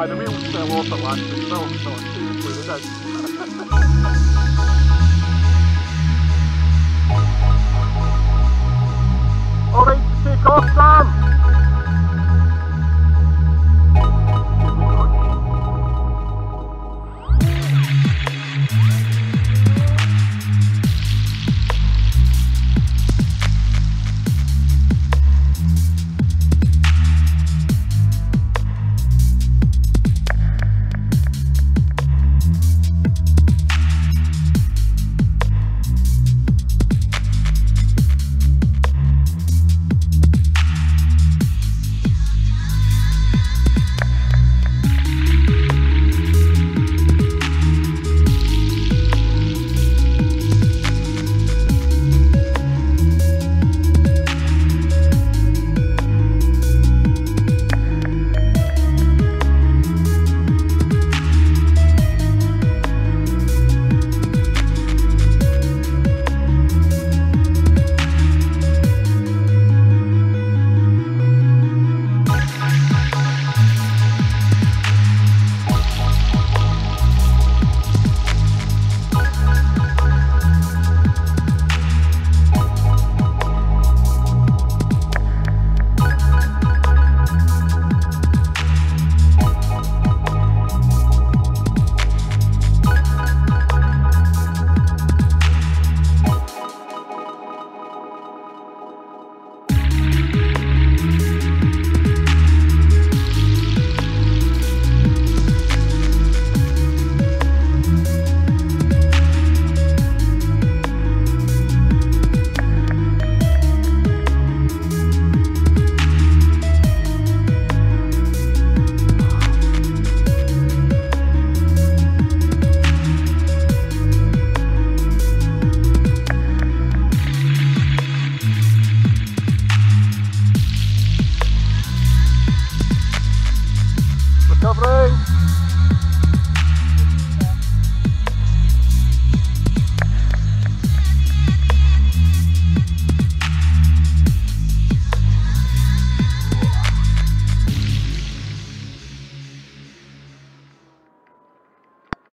Ai, também o é céu alto lá, não, não, coisa dessa. Alright, take off now. Come on.